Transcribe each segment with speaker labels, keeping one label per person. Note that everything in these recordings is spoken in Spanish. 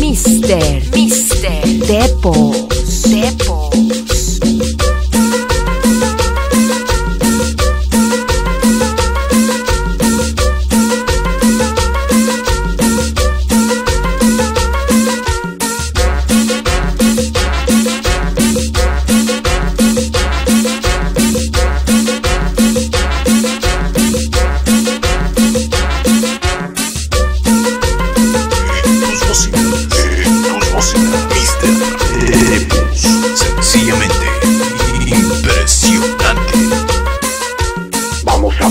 Speaker 1: Mister, Mister Depos,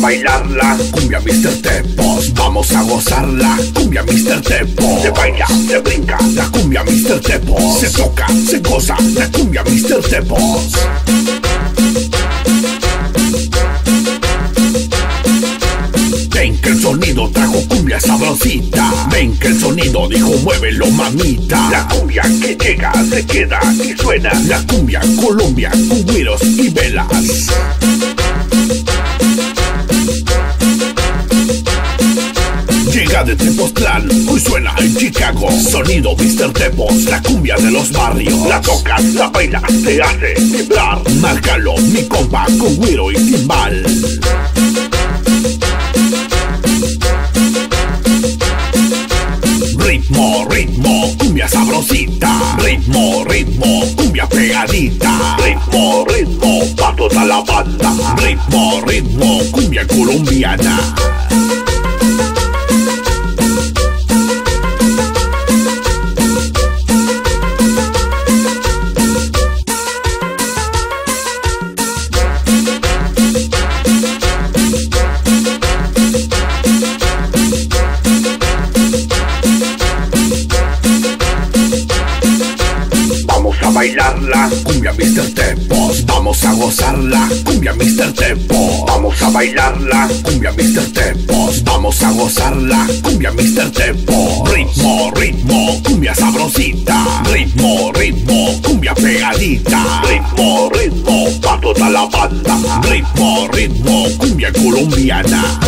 Speaker 2: Vamos a bailar la cumbia Mr. Tepos, vamos a gozarla cumbia Mr. Tepos. Se baila, se brinca la cumbia Mr. Tepos. Se toca, se goza la cumbia Mr. Tepos. Ven que el sonido trajo cumbia sabrosita. Ven que el sonido dijo muévelo mamita. La cumbia que llega, se queda y suena. La cumbia Colombia, cumbiros y velas. Llega de Tepoztlán, hoy suena en Chicago. Sonido Mr. Tepos, la cumbia de los barrios. La tocas, la bailas, te hace vibrar. Márcalo, mi compa, con güiro y timbal. Ritmo, ritmo, cumbia sabrosita. Ritmo, ritmo, cumbia pegadita. Ritmo, ritmo, pa' toda la banda. Ritmo, ritmo, cumbia colombiana. Vamos a bailar la cumbia Mr. Tepos. Vamos a gozar la cumbia Mr. Tepos. Vamos a bailar la cumbia Mr. Tepos. Vamos a gozar la cumbia Mr. Tepos. Ritmo, ritmo, cumbia sabrosita. Ritmo, ritmo, cumbia pegadita. Ritmo, ritmo, pa' toda la banda. Ritmo, ritmo, cumbia colombiana.